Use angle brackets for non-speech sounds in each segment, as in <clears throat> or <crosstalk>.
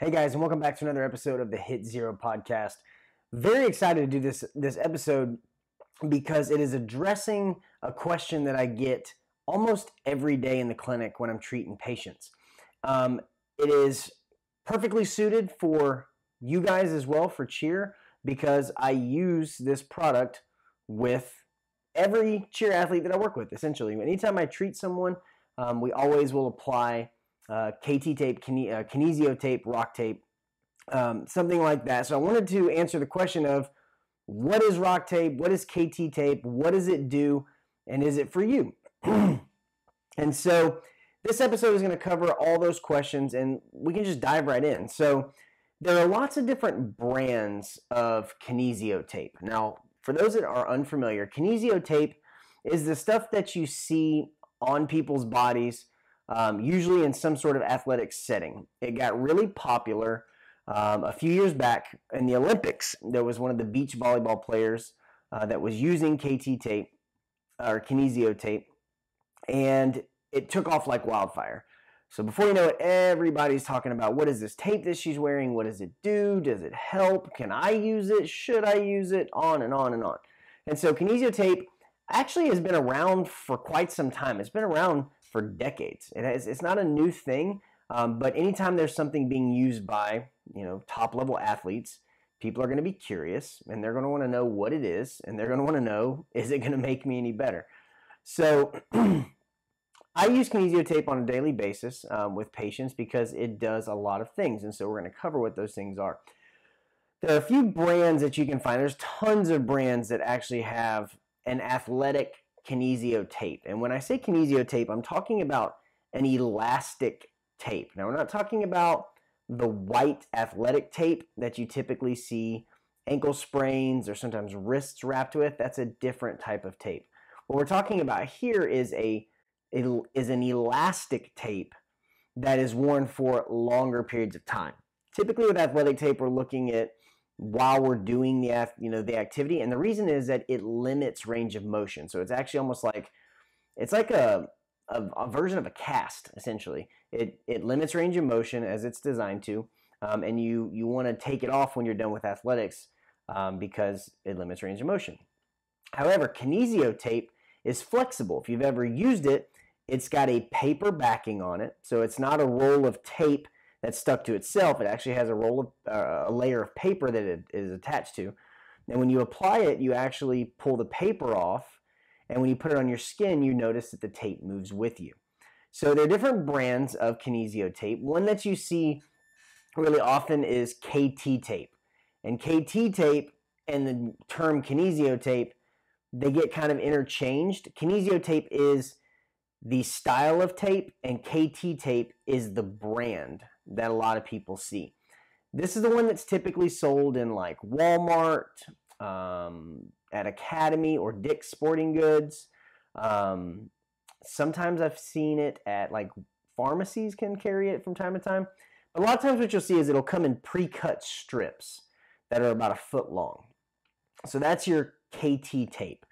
Hey guys, and welcome back to another episode of the Hit Zero podcast. Very excited to do this this episode because it is addressing a question that I get almost every day in the clinic when I'm treating patients. Um, it is perfectly suited for you guys as well for cheer because I use this product with every cheer athlete that I work with. Essentially, anytime I treat someone, um, we always will apply uh, KT tape, kine- uh, kinesio tape, rock tape, um, something like that. So I wanted to answer the question of what is rock tape, what is KT tape, what does it do, and is it for you? <clears throat> and so this episode is going to cover all those questions, and we can just dive right in. So there are lots of different brands of kinesio tape. Now, for those that are unfamiliar, kinesio tape is the stuff that you see on people's bodies um, usually in some sort of athletic setting. It got really popular um, a few years back in the Olympics. There was one of the beach volleyball players uh, that was using KT tape or kinesio tape, and it took off like wildfire. So before you know it, everybody's talking about what is this tape that she's wearing? What does it do? Does it help? Can I use it? Should I use it? On and on and on. And so kinesio tape actually has been around for quite some time. It's been around for decades. It has, it's not a new thing, um, but anytime there's something being used by you know top level athletes, people are going to be curious and they're going to want to know what it is, and they're going to want to know <laughs> is it going to make me any better. So. <clears throat> I use kinesio tape on a daily basis um, with patients because it does a lot of things, and so we're going to cover what those things are. There are a few brands that you can find. There's tons of brands that actually have an athletic kinesio tape. And when I say kinesio tape, I'm talking about an elastic tape. Now, we're not talking about the white athletic tape that you typically see ankle sprains or sometimes wrists wrapped with. That's a different type of tape. What we're talking about here is a is an elastic tape that is worn for longer periods of time. Typically with athletic tape, we're looking at while we're doing the you know the activity and the reason is that it limits range of motion. So it's actually almost like it's like a, a, a version of a cast essentially. It it limits range of motion as it's designed to um, and you you want to take it off when you're done with athletics um, because it limits range of motion. However kinesio tape is flexible. If you've ever used it it's got a paper backing on it so it's not a roll of tape that's stuck to itself. It actually has a roll of uh, a layer of paper that it is attached to. And when you apply it, you actually pull the paper off, and when you put it on your skin, you notice that the tape moves with you. So there are different brands of kinesio tape. One that you see really often is KT tape. And KT tape and the term kinesio tape, they get kind of interchanged. Kinesio tape is the style of tape, and KT tape is the brand that a lot of people see. This is the one that's typically sold in like Walmart, um, at Academy or Dick's Sporting Goods. Um, sometimes I've seen it at like pharmacies can carry it from time to time. But a lot of times what you'll see is it'll come in pre-cut strips that are about a foot long. So that's your KT tape.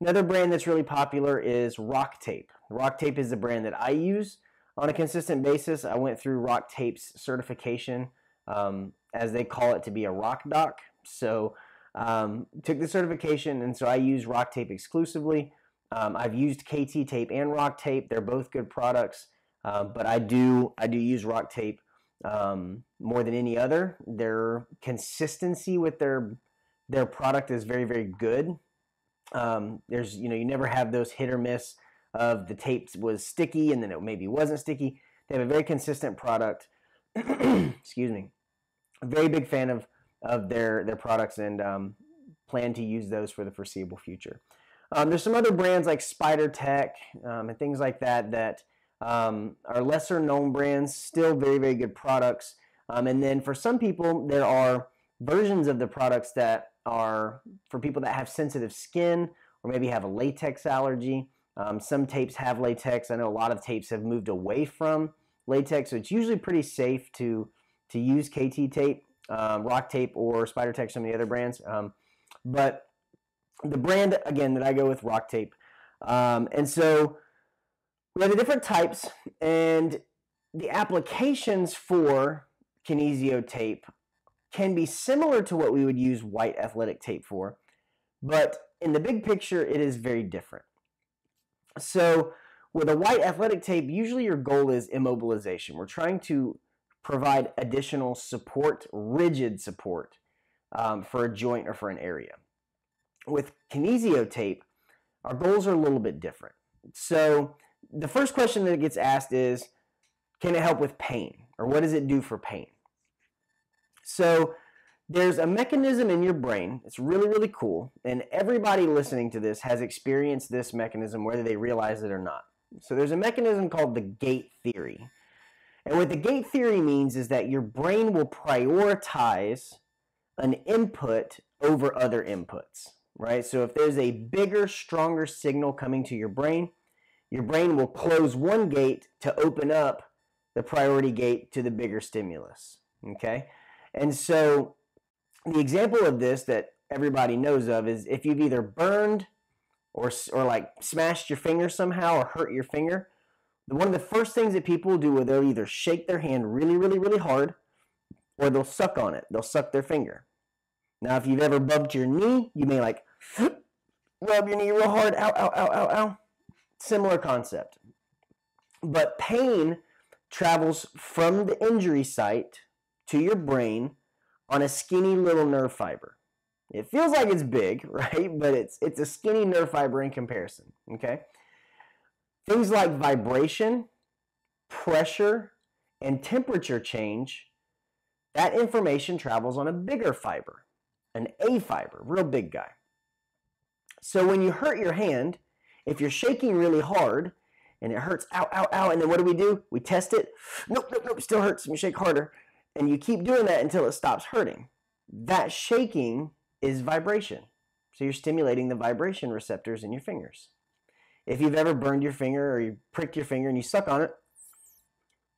Another brand that's really popular is Rock Tape. Rock Tape is the brand that I use on a consistent basis. I went through Rock Tape's certification, um, as they call it, to be a rock doc. So um, took the certification, and so I use Rock Tape exclusively. Um, I've used KT Tape and Rock Tape; they're both good products, um, but I do I do use Rock Tape um, more than any other. Their consistency with their their product is very very good. Um, there's you know you never have those hit or miss of the tapes was sticky and then it maybe wasn't sticky. They have a very consistent product. <clears throat> Excuse me. A very big fan of of their their products and um, plan to use those for the foreseeable future. Um, there's some other brands like Spider Tech um, and things like that that um, are lesser known brands, still very very good products. Um, and then for some people, there are versions of the products that are for people that have sensitive skin or maybe have a latex allergy. Um, some tapes have latex. I know a lot of tapes have moved away from latex, so it's usually pretty safe to to use KT tape, um, Rock Tape, or Spider Tech, some of the other brands. Um, but the brand again that I go with, Rock Tape, um, and so we have the different types and the applications for kinesio tape can be similar to what we would use white athletic tape for, but in the big picture, it is very different. So, with a white athletic tape, usually your goal is immobilization. We're trying to provide additional support, rigid support, um, for a joint or for an area. With kinesio tape, our goals are a little bit different. So, the first question that gets asked is can it help with pain? Or what does it do for pain? So, there's a mechanism in your brain. It's really, really cool. And everybody listening to this has experienced this mechanism, whether they realize it or not. So there's a mechanism called the gate theory. And what the gate theory means is that your brain will prioritize an input over other inputs, right? So if there's a bigger, stronger signal coming to your brain, your brain will close one gate to open up the priority gate to the bigger stimulus, okay? And so the example of this that everybody knows of is if you've either burned or, or like smashed your finger somehow or hurt your finger, one of the first things that people do is they'll either shake their hand really, really, really hard or they'll suck on it. They'll suck their finger. Now, if you've ever bumped your knee, you may like <sniffs> rub your knee real hard. Ow, ow, ow, ow, ow. Similar concept. But pain travels from the injury site to your brain on a skinny little nerve fiber. It feels like it's big, <laughs> right? But it's it's a skinny nerve fiber in comparison, okay? Things like vibration, pressure, and temperature change, that information travels on a bigger fiber, an A fiber, real big guy. So when you hurt your hand, if you're shaking really hard and it hurts, ow, ow, ow, and then what do we do? We test it. Nope, nope, nope, still hurts. We shake harder. And you keep doing that until it stops hurting. That shaking is vibration. So you're stimulating the vibration receptors in your fingers. If you've ever burned your finger or you pricked your finger and you suck on it,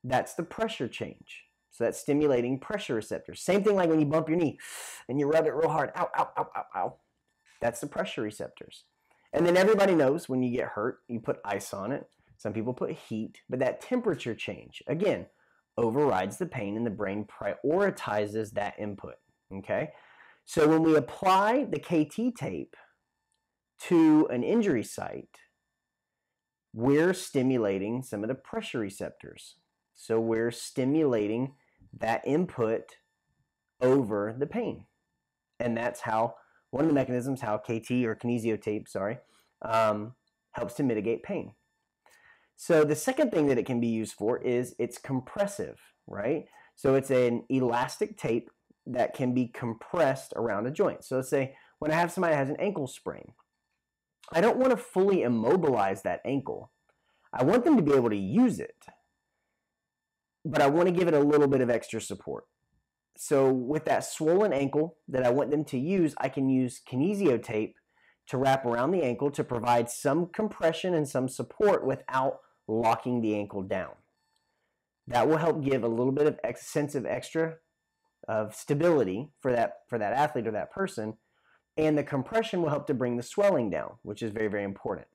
that's the pressure change. So that's stimulating pressure receptors. Same thing like when you bump your knee and you rub it real hard. Ow, ow, ow, ow, ow. That's the pressure receptors. And then everybody knows when you get hurt, you put ice on it. Some people put heat, but that temperature change, again, overrides the pain and the brain prioritizes that input. Okay? So when we apply the KT tape to an injury site, we're stimulating some of the pressure receptors. So we're stimulating that input over the pain. And that's how one of the mechanisms how KT or kinesio tape, sorry, um, helps to mitigate pain. So the second thing that it can be used for is it's compressive, right? So it's an elastic tape that can be compressed around a joint. So let's say when I have somebody that has an ankle sprain, I don't want to fully immobilize that ankle. I want them to be able to use it, but I want to give it a little bit of extra support. So with that swollen ankle that I want them to use, I can use kinesio tape to wrap around the ankle to provide some compression and some support without locking the ankle down. That will help give a little bit of ex- sense of extra of stability for that for that athlete or that person and the compression will help to bring the swelling down which is very very important.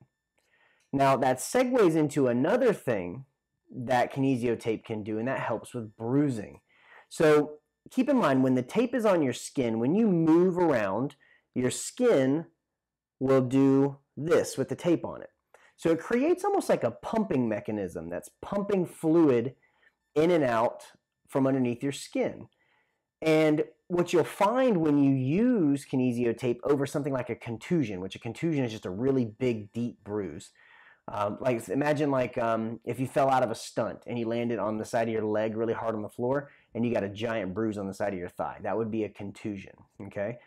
Now that segues into another thing that kinesio tape can do and that helps with bruising. So keep in mind when the tape is on your skin when you move around your skin will do this with the tape on it so it creates almost like a pumping mechanism that's pumping fluid in and out from underneath your skin and what you'll find when you use kinesio tape over something like a contusion, which a contusion is just a really big, deep bruise. Um, like imagine like um, if you fell out of a stunt and you landed on the side of your leg really hard on the floor and you got a giant bruise on the side of your thigh. That would be a contusion. Okay.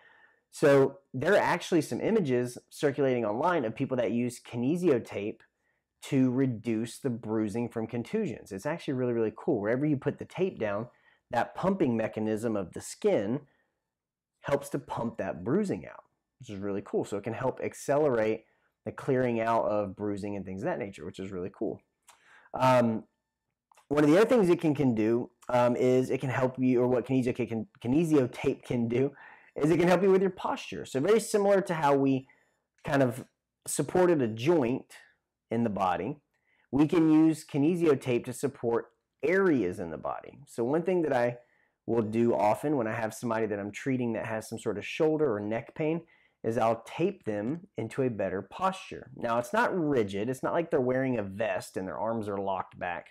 So there are actually some images circulating online of people that use kinesio tape to reduce the bruising from contusions. It's actually really, really cool. Wherever you put the tape down, that pumping mechanism of the skin helps to pump that bruising out, which is really cool. So it can help accelerate the clearing out of bruising and things of that nature, which is really cool. Um, one of the other things it can, can do um, is it can help you, or what kinesio, can, kinesio tape can do, is it can help you with your posture. So very similar to how we kind of supported a joint in the body, we can use kinesio tape to support areas in the body. So one thing that I will do often when I have somebody that I'm treating that has some sort of shoulder or neck pain is I'll tape them into a better posture. Now, it's not rigid. It's not like they're wearing a vest and their arms are locked back.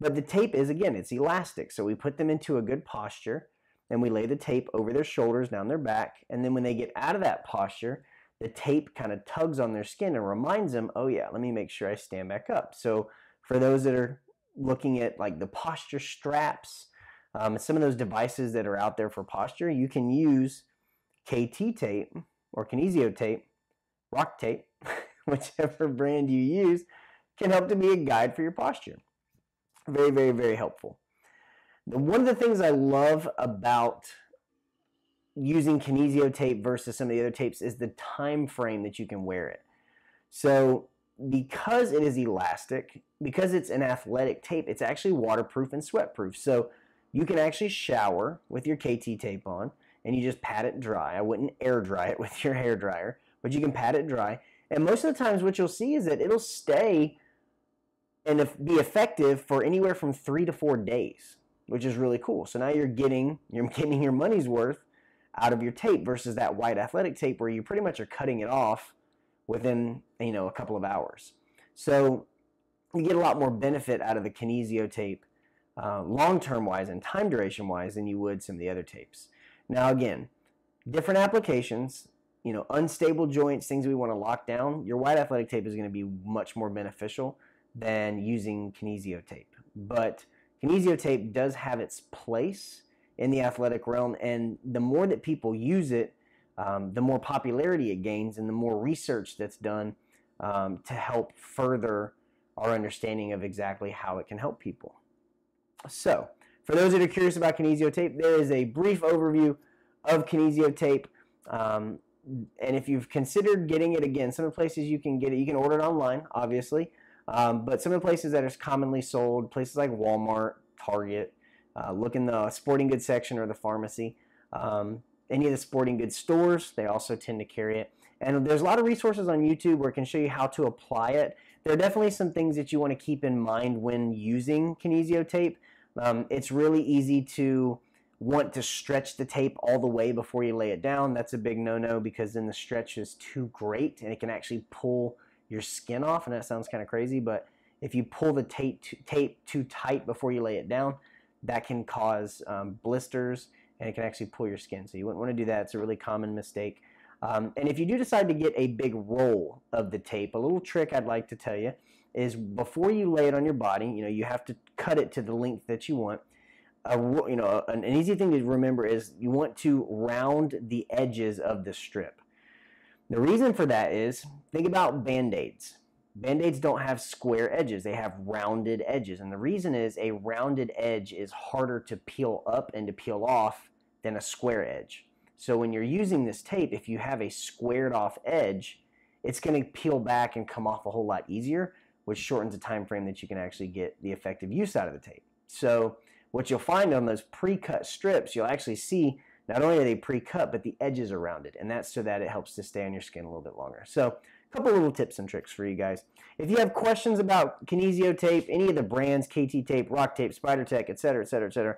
But the tape is, again, it's elastic. So we put them into a good posture and we lay the tape over their shoulders, down their back. And then when they get out of that posture, the tape kind of tugs on their skin and reminds them, oh, yeah, let me make sure I stand back up. So for those that are looking at like the posture straps, um, some of those devices that are out there for posture, you can use KT tape or Kinesio tape, rock tape, <laughs> whichever brand you use, can help to be a guide for your posture. Very, very, very helpful. One of the things I love about using kinesio tape versus some of the other tapes is the time frame that you can wear it. So because it is elastic, because it's an athletic tape, it's actually waterproof and sweatproof. So you can actually shower with your KT tape on and you just pat it dry. I wouldn't air dry it <laughs> with your hair dryer, but you can pat it dry. And most of the times what you'll see is that it'll stay and be effective for anywhere from three to four days, which is really cool. So now you're getting you're <laughs> getting your money's worth out of your tape versus that white athletic tape where you pretty much are cutting it off within you know a couple of hours. So you get a lot more benefit out of the kinesio tape uh, long term wise and time duration wise than you would some of the other tapes. Now again, different applications, you know, unstable joints, things we want to lock down, your white athletic tape is going to be much more beneficial than using kinesio tape. But kinesio tape does have its place in the athletic realm, and the more that people use it, um, the more popularity it gains, and the more research that's done um, to help further our understanding of exactly how it can help people. So, for those that are curious about kinesio tape, there is a brief overview of kinesio tape. Um, and if you've considered getting it again, some of the places you can get it, you can order it online, obviously. Um, but some of the places that are commonly sold, places like Walmart, Target, uh, look in the sporting goods section or the pharmacy. Um, any of the sporting goods stores, they also tend to carry it. And there's a lot of resources on YouTube where it can show you how to apply it. There are definitely some things that you want to keep in mind when using kinesio tape. Um, it's really easy to want to stretch the tape all the way before you lay it down. That's a big no-no because then the stretch is too great and it can actually pull your skin off, and that sounds kind of crazy, but if you pull the tape, tape too tight before you lay it down, that can cause um, blisters and it can actually pull your skin. So you wouldn't want to do that. It's a really common mistake. Um, and if you do decide to get a big roll of the tape, a little trick I'd like to tell you is before you lay it on your body, you know, you have to cut it to the length that you want. A, you know, an easy thing to remember is you want to round the edges of the strip. The reason for that is think about band aids. Band aids don't have square edges, they have rounded edges. And the reason is a rounded edge is harder to peel up and to peel off than a square edge. So when you're using this tape, if you have a squared off edge, it's going to peel back and come off a whole lot easier, which shortens the time frame that you can actually get the effective use out of the tape. So what you'll find on those pre-cut strips, you'll actually see not only are they pre-cut, but the edges are rounded, and that's so that it helps to stay on your skin a little bit longer. So a couple little tips and tricks for you guys. If you have questions about Kinesio tape, any of the brands, KT tape, Rock tape, Spider Tech, etc., etc., etc.,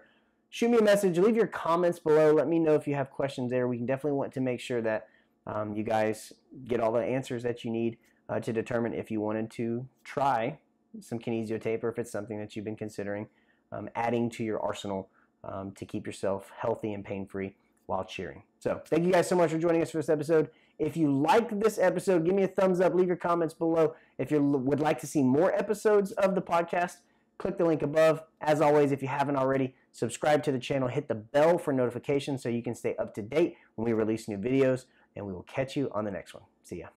shoot me a message. Leave your comments below. Let me know if you have questions there. We can definitely want to make sure that um, you guys get all the answers that you need uh, to determine if you wanted to try some Kinesio tape or if it's something that you've been considering um, adding to your arsenal um, to keep yourself healthy and pain free while cheering. So, thank you guys so much for joining us for this episode. If you liked this episode, give me a thumbs up, leave your comments below. If you would like to see more episodes of the podcast, click the link above. As always, if you haven't already, subscribe to the channel, hit the bell for notifications so you can stay up to date when we release new videos, and we will catch you on the next one. See ya.